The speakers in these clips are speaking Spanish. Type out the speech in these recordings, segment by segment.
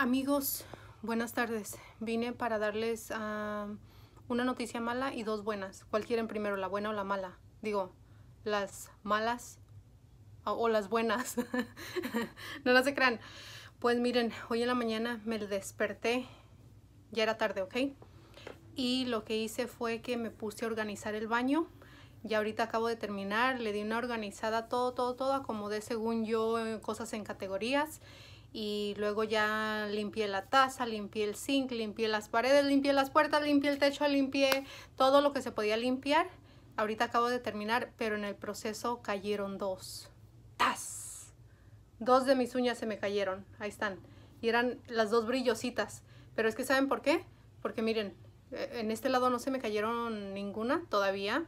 Amigos, buenas tardes. Vine para darles ah, una noticia mala y dos buenas. ¿Cuál quieren primero, la buena o la mala? Digo, las malas o, las buenas. no, no se crean. Pues miren, hoy en la mañana me desperté. Ya era tarde, ¿ok? Y lo que hice fue que me puse a organizar el baño. Ya ahorita acabo de terminar. Le di una organizada todo, todo, todo. Acomodé según yo eh, cosas en categorías y luego ya limpié la taza, limpié el zinc, limpié las paredes, limpié las puertas, limpié el techo, limpié todo lo que se podía limpiar. Ahorita acabo de terminar, pero en el proceso cayeron dos. ¡Tas! Dos de mis uñas se me cayeron. Ahí están. Y eran las dos brillositas. Pero es que ¿saben por qué? Porque miren, eh, en este lado no se me cayeron ninguna todavía.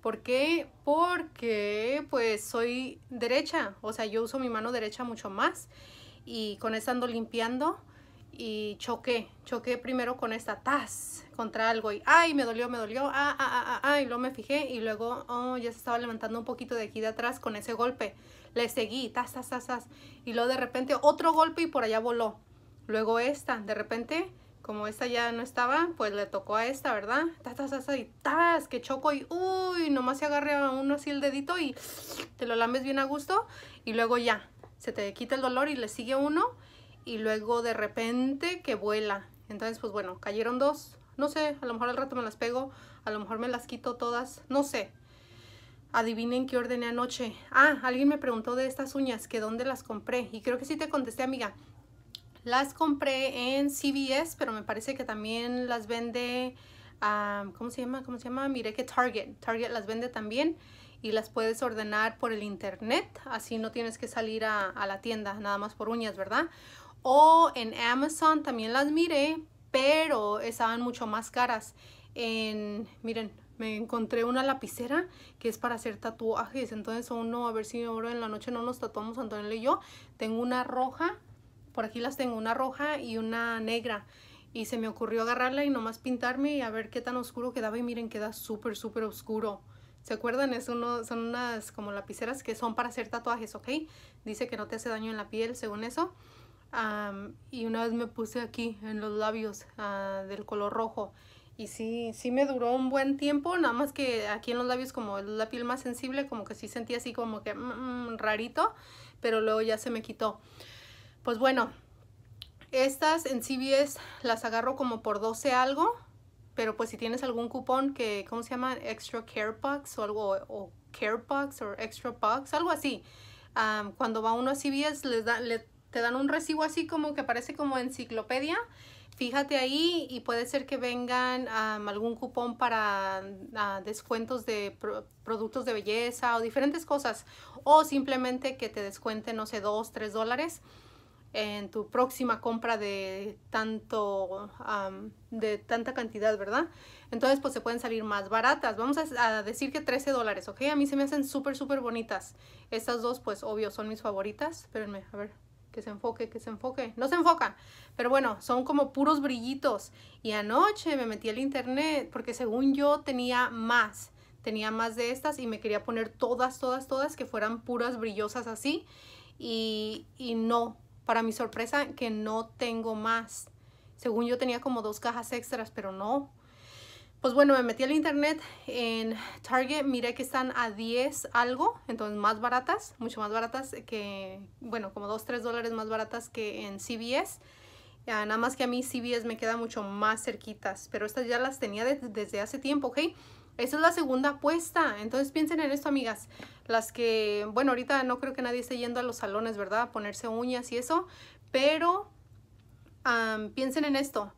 ¿Por qué? Porque pues soy derecha. O sea, yo uso mi mano derecha mucho más y con esta ando limpiando y choqué, choqué primero con esta tas contra algo y ay, me dolió, me dolió, ah, ah, ah, ah, ah, y luego me fijé y luego oh, ya se estaba levantando un poquito de aquí de atrás con ese golpe. Le seguí, tas, tas, tas, tas, y luego de repente otro golpe y por allá voló. Luego esta, de repente, como esta ya no estaba, pues le tocó a esta, ¿verdad? Tas, tas, tas, y tas, que choco y uy, nomás se agarre a uno así el dedito y te lo lames bien a gusto y luego ya, se te quita el dolor y le sigue uno y luego de repente que vuela. Entonces, pues bueno, cayeron dos. No sé, a lo mejor al rato me las pego, a lo mejor me las quito todas, no sé. Adivinen qué ordené anoche. Ah, alguien me preguntó de estas uñas, que dónde las compré. Y creo que sí te contesté, amiga. Las compré en CVS, pero me parece que también las vende, um, ¿cómo se llama? ¿Cómo se llama? Mire que Target. Target las vende también y las puedes ordenar por el internet, así no tienes que salir a, la tienda nada más por uñas, ¿verdad? O en Amazon también las miré, pero estaban mucho más caras. En, miren, me encontré una lapicera que es para hacer tatuajes, entonces uno, a ver si ahora en la noche no nos tatuamos Antonio y yo. Tengo una roja, por aquí las tengo, una roja y una negra. Y se me ocurrió agarrarla y nomás pintarme y a ver qué tan oscuro quedaba. Y miren, queda súper, súper oscuro. ¿Se acuerdan? Es uno, son unas como lapiceras que son para hacer tatuajes, ¿ok? Dice que no te hace daño en la piel, según eso. y una vez me puse aquí en los labios uh, del color rojo. Y sí, sí me duró un buen tiempo, nada más que aquí en los labios como la piel más sensible, como que sí sentí así como que mm, mm, rarito, pero luego ya se me quitó. Pues bueno, estas en CVS las agarro como por 12 algo, pero pues si tienes algún cupón que, ¿cómo se llama? Extra Care Box o algo, o Care Box o Extra Box, algo así. cuando va uno a CVS les da, le, te dan un recibo así como que parece como enciclopedia. Fíjate ahí y puede ser que vengan algún cupón para descuentos de productos de belleza o diferentes cosas. O simplemente que te descuenten, no sé, dos, tres dólares en tu próxima compra de tanto de tanta cantidad, ¿verdad? Entonces pues se pueden salir más baratas. Vamos a, decir que 13 dólares, ¿ok? A mí se me hacen súper, súper bonitas. Estas dos pues obvio son mis favoritas. Espérenme, a ver, que se enfoque, que se enfoque. No se enfoca, pero bueno, son como puros brillitos. Y anoche me metí al internet porque según yo tenía más. Tenía más de estas y me quería poner todas, todas, todas que fueran puras brillosas así. Y, y no, para mi sorpresa que no tengo más. Según yo tenía como dos cajas extras, pero no. Pues bueno, me metí al internet en Target, miré que están a 10 algo, entonces más baratas, mucho más baratas que, bueno, como 2, 3 dólares más baratas que en CVS. nada más que a mí CVS me queda mucho más cerquitas, pero estas ya las tenía desde hace tiempo, ¿ok? Esa es la segunda apuesta. Entonces piensen en esto, amigas. Las que, bueno, ahorita no creo que nadie esté yendo a los salones, ¿verdad? A ponerse uñas y eso. Pero piensen en esto.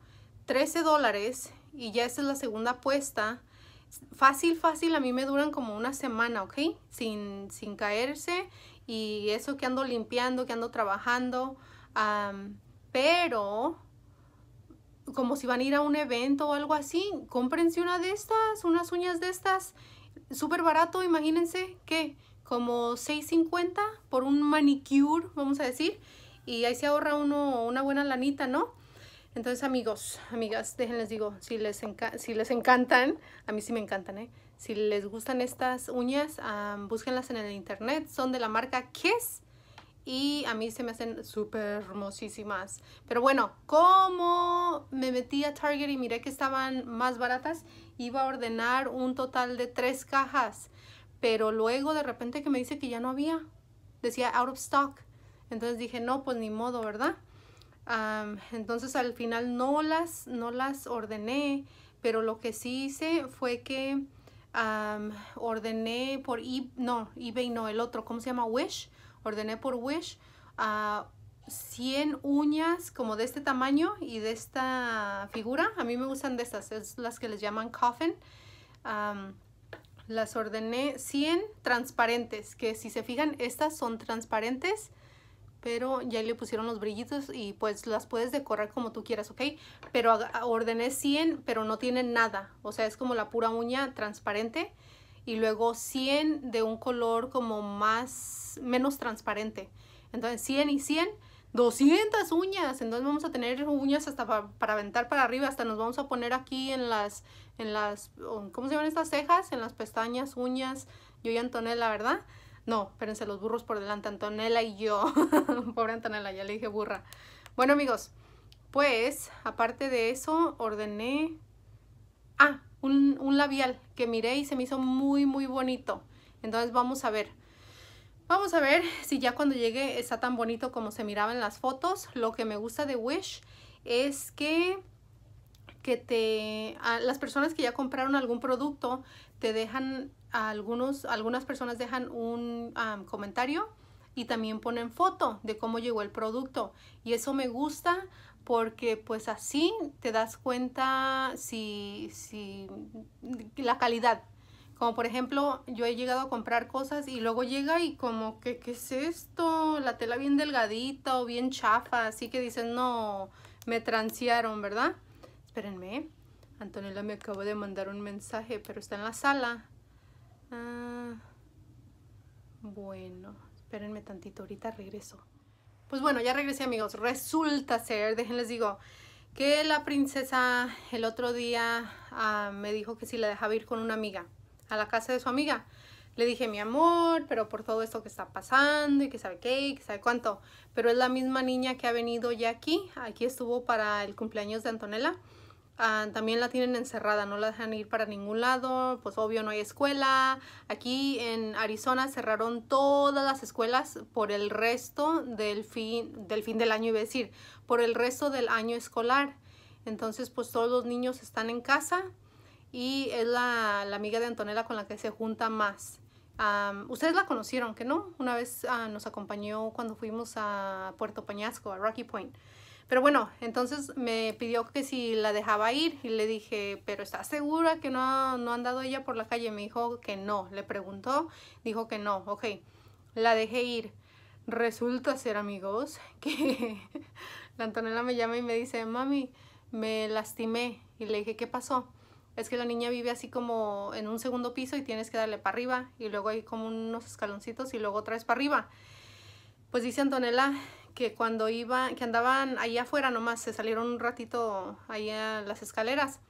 13 dólares y ya esta es la segunda apuesta. Fácil, fácil, a mí me duran como una semana, ¿ok? Sin, sin caerse. Y eso que ando limpiando, que ando trabajando. pero como si van a ir a un evento o algo así, cómprense una de estas, unas uñas de estas, súper barato, imagínense que como 6.50 por un manicure, vamos a decir, y ahí se ahorra uno una buena lanita, ¿no? Entonces, amigos, amigas, déjenles digo, si les, si les encantan, a mí sí me encantan, ¿eh? Si les gustan estas uñas, búsquenlas en el internet, son de la marca Kiss y a mí se me hacen súper hermosísimas. Pero bueno, como me metí a Target y miré que estaban más baratas, iba a ordenar un total de tres cajas. Pero luego de repente que me dice que ya no había, decía out of stock. Entonces dije, no, pues ni modo, ¿verdad? entonces al final no las, no las ordené, pero lo que sí hice fue que ordené por eBay, no, eBay no, el otro, ¿cómo se llama? Wish ordené por Wish a 100 uñas como de este tamaño y de esta figura. A mí me gustan de estas, es las que les llaman coffin. las ordené 100 transparentes, que si se fijan, estas son transparentes, pero ya le pusieron los brillitos y pues las puedes decorar como tú quieras, ¿ok? Pero ordené 100, pero no tienen nada, o sea, es como la pura uña transparente y luego 100 de un color como más, menos transparente. Entonces 100 y 100, 200 uñas. Entonces vamos a tener uñas hasta para, aventar para arriba, hasta nos vamos a poner aquí en las, en las, ¿cómo se llaman estas cejas? En las pestañas, uñas. Yo y Antonella, ¿verdad? No, espérense, los burros por delante, Antonella y yo. Pobre Antonella, ya le dije burra. Bueno amigos, pues aparte de eso ordené... Ah, un, labial que miré y se me hizo muy, muy bonito. Entonces vamos a ver. Vamos a ver si ya cuando llegue está tan bonito como se miraba en las fotos. Lo que me gusta de Wish es que, que te, las personas que ya compraron algún producto te dejan, algunos, algunas personas dejan un comentario y también ponen foto de cómo llegó el producto. Y eso me gusta porque pues así te das cuenta si, si la calidad. Como por ejemplo, yo he llegado a comprar cosas y luego llega y como que, ¿qué es esto? La tela bien delgadita o bien chafa, así que dicen, no, me transearon, ¿verdad? Espérenme, Antonella me acabo de mandar un mensaje, pero está en la sala. Ah, bueno, espérenme tantito, ahorita regreso. Pues bueno, ya regresé amigos. Resulta ser, déjenles digo, que la princesa el otro día ah, me dijo que si la dejaba ir con una amiga a la casa de su amiga. Le dije, mi amor, pero por todo esto que está pasando y que sabe qué y que sabe cuánto. Pero es la misma niña que ha venido ya aquí. Aquí estuvo para el cumpleaños de Antonella. Ah, también la tienen encerrada, no la dejan ir para ningún lado, pues obvio no hay escuela. Aquí en Arizona cerraron todas las escuelas por el resto del fin del, fin del año, iba a decir, por el resto del año escolar. Entonces pues todos los niños están en casa y es la, amiga de Antonella con la que se junta más. ustedes la conocieron, que no? Una vez ah, nos acompañó cuando fuimos a Puerto Peñasco, a Rocky Point. Pero bueno, entonces me pidió que si la dejaba ir y le dije, pero ¿estás segura que no, no ha andado ella por la calle? Me dijo que no. Le preguntó, dijo que no. Ok, la dejé ir. Resulta ser, amigos, que la Antonella me llama y me dice, mami, me lastimé. Y le dije, ¿qué pasó? Es que la niña vive así como en un segundo piso y tienes que darle para arriba y luego hay como unos escaloncitos y luego otra vez para arriba. Pues dice Antonella que cuando iba, que andaban ahí afuera nomás, se salieron un ratito ahí a las escaleras.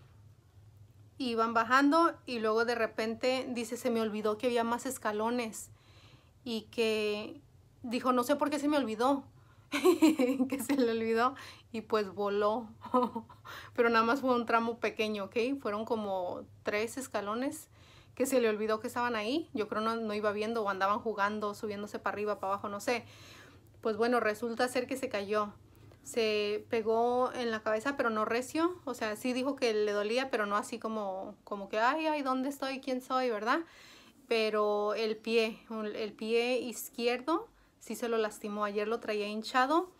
Iban bajando y luego de repente dice, se me olvidó que había más escalones. Y que dijo, no sé por qué se me olvidó. que se le olvidó y pues voló. Pero nada más fue un tramo pequeño, ¿ok? Fueron como tres escalones que se le olvidó que estaban ahí. Yo creo no, no iba viendo o andaban jugando, subiéndose para arriba, para abajo, no sé pues bueno, resulta ser que se cayó. Se pegó en la cabeza, pero no recio. O sea, sí dijo que le dolía, pero no así como, como que, ay, ay, ¿dónde estoy? ¿Quién soy? ¿Verdad? Pero el pie, el pie izquierdo, sí se lo lastimó. Ayer lo traía hinchado,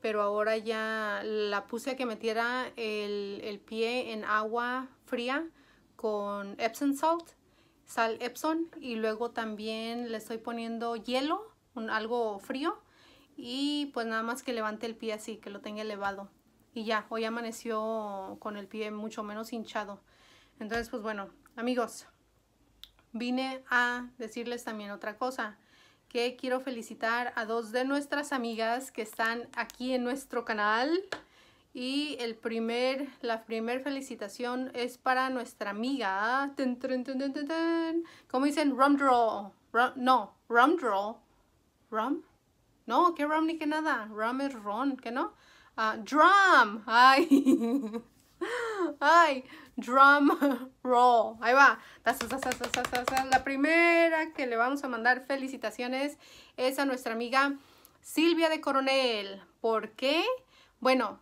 pero ahora ya la puse a que metiera el, pie en agua fría con Epsom salt, sal Epsom, y luego también le estoy poniendo hielo, algo frío, y pues nada más que levante el pie así, que lo tenga elevado. Y ya, hoy amaneció con el pie mucho menos hinchado. Entonces, pues bueno, amigos, vine a decirles también otra cosa. Que quiero felicitar a dos de nuestras amigas que están aquí en nuestro canal. Y el primer, la primer felicitación es para nuestra amiga. ¿Cómo dicen? Rum draw. no, rum draw. Rum No, ¿qué rum ni qué nada? Rum es ron, ¿qué no? Ah, drum. Ay. Ay, drum roll. Ahí va. La primera que le vamos a mandar felicitaciones es a nuestra amiga Silvia de Coronel. ¿Por qué? Bueno,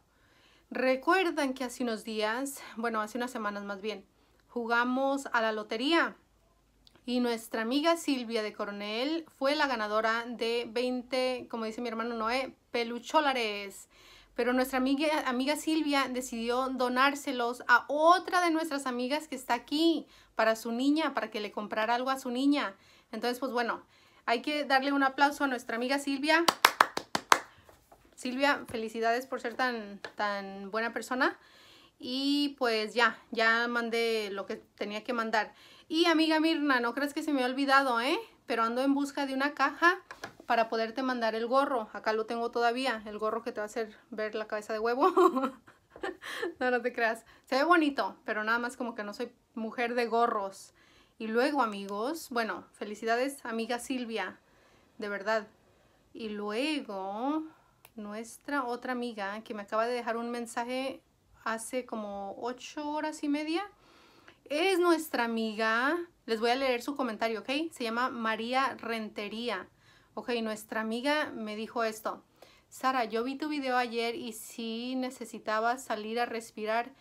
recuerdan que hace unos días, bueno, hace unas semanas más bien, jugamos a la lotería. Y nuestra amiga Silvia de Coronel fue la ganadora de 20, como dice mi hermano Noé, pelucholares. Pero nuestra amiga, amiga Silvia decidió donárselos a otra de nuestras amigas que está aquí para su niña, para que le comprara algo a su niña. Entonces, pues bueno, hay que darle un aplauso a nuestra amiga Silvia. Silvia, felicidades por ser tan, tan buena persona. Y pues ya, ya mandé lo que tenía que mandar. Y amiga Mirna, no crees que se me ha olvidado, ¿eh? Pero ando en busca de una caja para poderte mandar el gorro. Acá lo tengo todavía, el gorro que te va a hacer ver la cabeza de huevo. no, no te creas. Se ve bonito, pero nada más como que no soy mujer de gorros. Y luego, amigos, bueno, felicidades, amiga Silvia, de verdad. Y luego, nuestra otra amiga que me acaba de dejar un mensaje hace como ocho horas y media, es nuestra amiga. Les voy a leer su comentario, ¿ok? Se llama María Rentería. Ok, nuestra amiga me dijo esto. Sara, yo vi tu video ayer y sí necesitabas salir a respirar,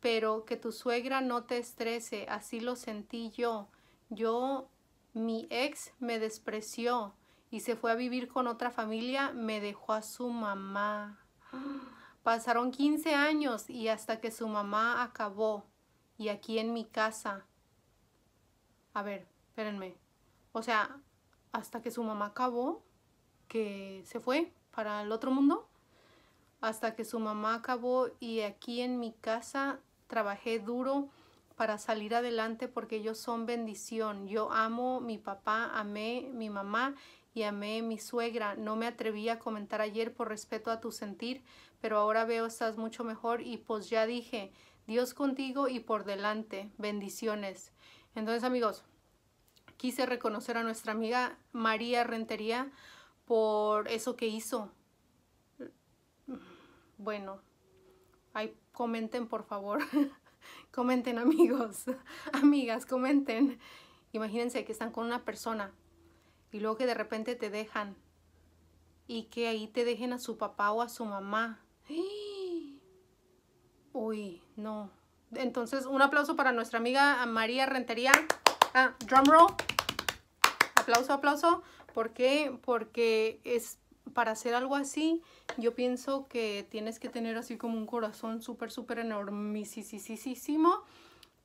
pero que tu suegra no te estrese, así lo sentí yo. Yo, mi ex me despreció y se fue a vivir con otra familia, me dejó a su mamá. Pasaron 15 años y hasta que su mamá acabó y aquí en mi casa. A ver, espérenme. O sea, hasta que su mamá acabó, que se fue para el otro mundo, hasta que su mamá acabó y aquí en mi casa trabajé duro para salir adelante porque ellos son bendición. Yo amo mi papá, amé mi mamá y amé mi suegra. No me atreví a comentar ayer por respeto a tu sentir, pero ahora veo estás mucho mejor y pues ya dije, Dios contigo y por delante. Bendiciones. Entonces amigos, quise reconocer a nuestra amiga María Rentería por eso que hizo. Bueno, ahí comenten por favor. comenten amigos, amigas, comenten. Imagínense que están con una persona y luego que de repente te dejan y que ahí te dejen a su papá o a su mamá. Uy, no. Entonces, un aplauso para nuestra amiga María Rentería. Ah, drum roll aplauso, aplauso. ¿Por qué? Porque es para hacer algo así, yo pienso que tienes que tener así como un corazón súper, súper enormísimo.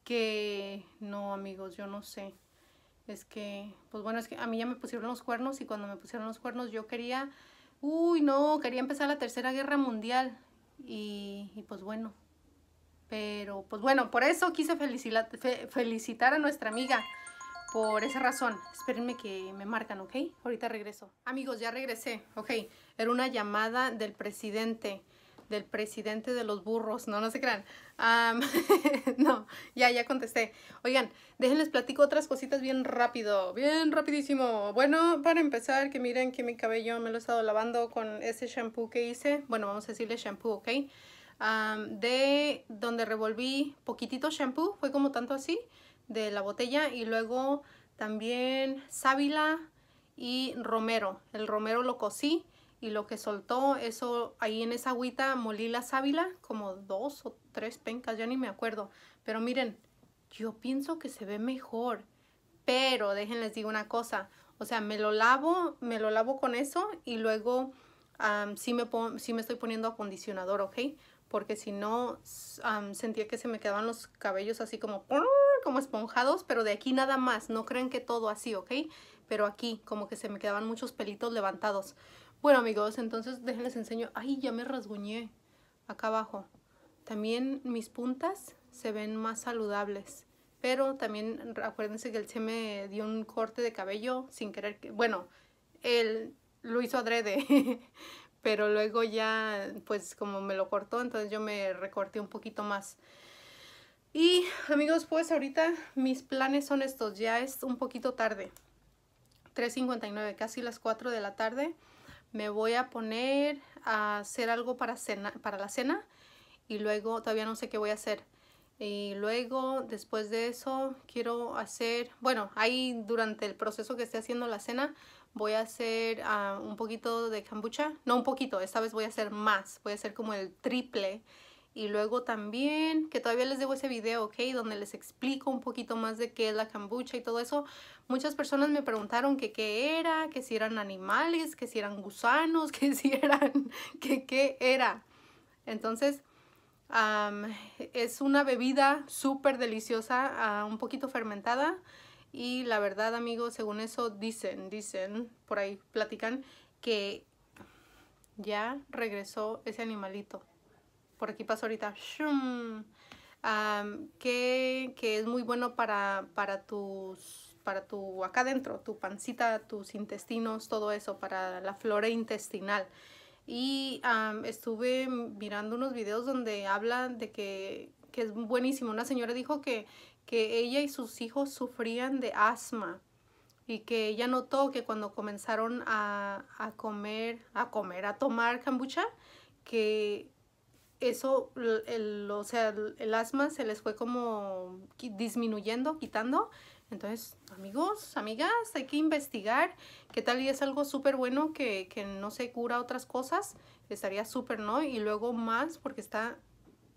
Que no, amigos, yo no sé. Es que, pues bueno, es que a mí ya me pusieron los cuernos y cuando me pusieron los cuernos yo quería, uy, no, quería empezar la tercera guerra mundial. Y, y pues bueno, pero pues bueno, por eso quise felicitar, a nuestra amiga por esa razón. Espérenme que me marcan, ¿ok? Ahorita regreso. Amigos, ya regresé, ok. Era una llamada del presidente, del presidente de los burros. No, no se crean. no, ya, ya contesté. Oigan, déjenles platico otras cositas bien rápido, bien rapidísimo. Bueno, para empezar, que miren que mi cabello me lo he estado lavando con ese shampoo que hice. Bueno, vamos a decirle shampoo, ¿ok? De donde revolví poquitito shampoo, fue como tanto así de la botella y luego también sábila y romero. El romero lo cocí y lo que soltó, eso ahí en esa agüita molí la sábila, como dos o tres pencas, ya ni me acuerdo. Pero miren, yo pienso que se ve mejor. Pero déjenles digo una cosa, o sea, me lo lavo, me lo lavo con eso y luego sí, me sí me estoy poniendo acondicionador, ¿ok? Porque si no, sentía que se me quedaban los cabellos así como como esponjados, pero de aquí nada más. No creen que todo así, ¿ok? Pero aquí como que se me quedaban muchos pelitos levantados. Bueno, amigos, entonces déjenles enseño. Ay, ya me rasguñé acá abajo. También mis puntas se ven más saludables. Pero también acuérdense que él se me dio un corte de cabello sin querer. Que, bueno, él lo hizo adrede. pero luego ya, pues como me lo cortó, entonces yo me recorté un poquito más. Y amigos, pues ahorita mis planes son estos. Ya es un poquito tarde. 3.59, casi las 4 de la tarde. me voy a poner a hacer algo para, cena, para la cena y luego todavía no sé qué voy a hacer. Y luego, después de eso, quiero hacer, bueno, ahí durante el proceso que esté haciendo la cena, voy a hacer uh, un poquito de kombucha. No un poquito, esta vez voy a hacer más, voy a hacer como el triple. Y luego también, que todavía les debo ese video, ¿ok? Donde les explico un poquito más de qué es la kombucha y todo eso. Muchas personas me preguntaron qué era, que si eran animales, que si eran gusanos, que si eran, que qué era. Entonces, es una bebida súper deliciosa, uh, un poquito fermentada. Y la verdad, amigos, según eso dicen, dicen, por ahí platican, que ya regresó ese animalito. Por aquí pasó ahorita. que, que, es muy bueno para, para tus, para tu, acá adentro, tu pancita, tus intestinos, todo eso, para la flora intestinal. Y estuve mirando unos videos donde hablan de que, que, es buenísimo. Una señora dijo que, que ella y sus hijos sufrían de asma y que ella notó que cuando comenzaron a, a comer, a comer, a tomar kombucha, que eso, el, o sea, el asma se les fue como disminuyendo, quitando entonces, amigos, amigas, hay que investigar qué tal y es algo súper bueno que, que, no se cura otras cosas. Estaría súper, ¿no? Y luego más porque está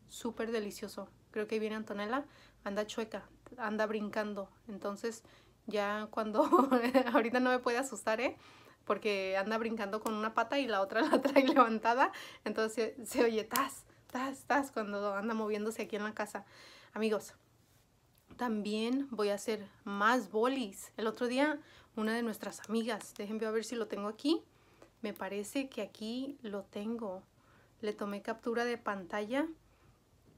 súper delicioso. Creo que viene Antonella, anda chueca, anda brincando. Entonces, ya cuando, ahorita no me puede asustar, ¿eh? Porque anda brincando con una pata y la otra la trae levantada. Entonces se, se oye, tas, tas, tas, cuando anda moviéndose aquí en la casa. Amigos, también voy a hacer más bolis. El otro día una de nuestras amigas, déjenme ver si lo tengo aquí. Me parece que aquí lo tengo. Le tomé captura de pantalla.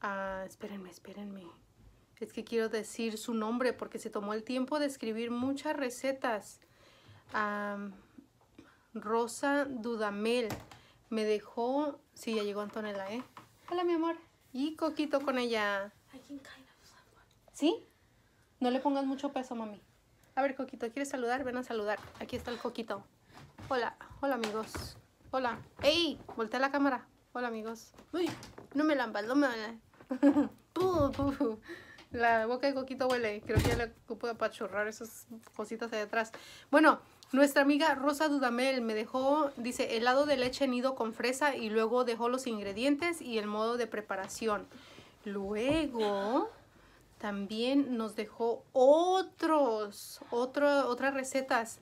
Ah, espérenme, espérenme. Es que quiero decir su nombre porque se tomó el tiempo de escribir muchas recetas. Rosa Dudamel me dejó... Sí, ya llegó Antonella, ¿eh? Hola, mi amor. Y Coquito con ella. ¿Sí? No le pongas mucho peso, mami. A ver, Coquito, ¿quieres saludar? Ven a saludar. Aquí está el Coquito. Hola, hola, amigos. Hola. ¡Ey! Voltea la cámara. Hola, amigos. Uy, no me lampas, no me... La boca de Coquito huele. Creo que ya le puedo apachurrar esas cositas ahí atrás. Bueno, nuestra amiga Rosa Dudamel me dejó, dice, helado de leche nido con fresa y luego dejó los ingredientes y el modo de preparación. Luego también nos dejó otros, otras recetas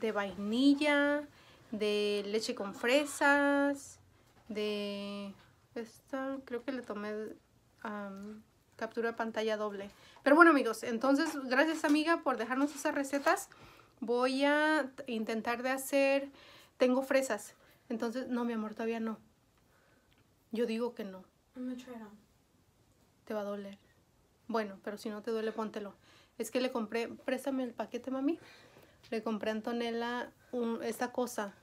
de vainilla, de leche con fresas, de esta, creo que le tomé captura de pantalla doble. Pero bueno amigos, entonces gracias amiga por dejarnos esas recetas. Voy a intentar de hacer, tengo fresas, entonces no mi amor, todavía no. Yo digo que no. Te va a doler. Bueno, pero si no te duele, póntelo. Es que le compré, préstame el paquete, mami. Le compré a Antonella esta cosa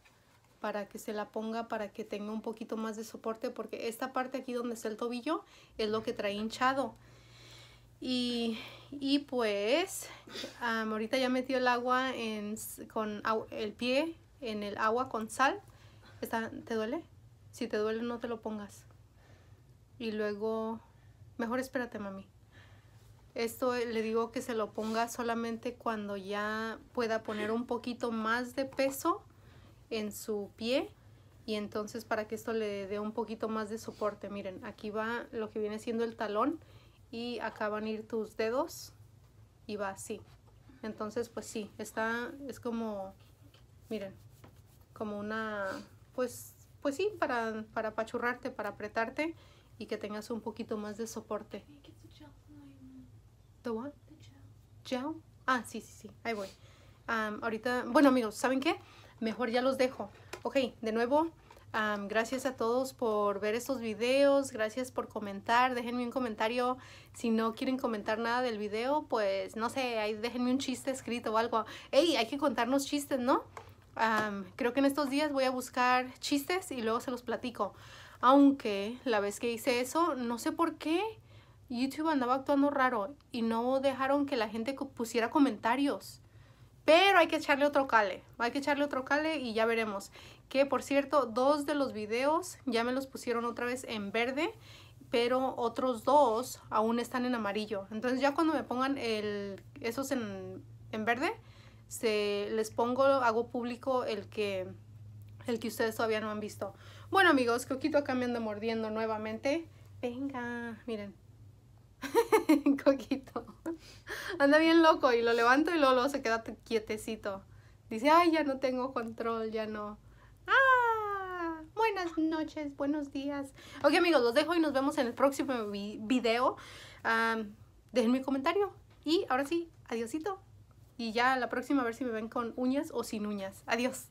para que se la ponga, para que tenga un poquito más de soporte, porque esta parte aquí donde está el tobillo es lo que trae hinchado. Y, y pues, ahorita ya metió el agua en, con el pie en el agua con sal. Está, ¿Te duele? Si te duele, no te lo pongas. Y luego, mejor espérate, mami. Esto eh, le digo que se lo ponga solamente cuando ya pueda poner un poquito más de peso en su pie y entonces para que esto le dé un poquito más de soporte. Miren, aquí va lo que viene siendo el talón y acá van a ir tus dedos y va así. Entonces pues sí, está, es como, miren, como una, pues, pues sí, para, para apachurrarte, para apretarte y que tengas un poquito más de soporte. ¿The what? Gel. Ah, sí, sí, sí. Ahí voy. ahorita, bueno amigos, ¿saben qué? Mejor ya los dejo. Ok, de nuevo, gracias a todos por ver estos videos. Gracias por comentar. Déjenme un comentario. Si no quieren comentar nada del video, pues no sé, ahí déjenme un chiste escrito o algo. Ey, hay que contarnos chistes, ¿no? creo que en estos días voy a buscar chistes y luego se los platico. Aunque la vez que hice eso, no sé por qué YouTube andaba actuando raro y no dejaron que la gente pusiera comentarios. Pero hay que echarle otro cale, hay que echarle otro cale y ya veremos. Que por cierto, dos de los videos ya me los pusieron otra vez en verde, pero otros dos aún están en amarillo. Entonces ya cuando me pongan el, esos en, en verde, se, les pongo, hago público el que, el que ustedes todavía no han visto. Bueno amigos, Coquito acá me anda mordiendo nuevamente. Venga, miren. Coquito. Anda bien loco y lo levanto y luego, luego se queda quietecito. Dice, ay, ya no tengo control, ya no. Ah, buenas noches, buenos días. Ok amigos, los dejo y nos vemos en el próximo video. dejen mi comentario. Y ahora sí, adiosito. Y ya la próxima a ver si me ven con uñas o sin uñas. Adiós.